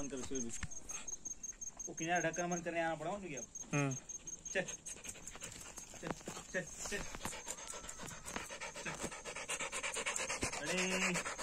बंद कर भी। वो किनारा ढक्कन बंद करने आना पड़ा क्या हम्म। चल चल चल चल। अरे।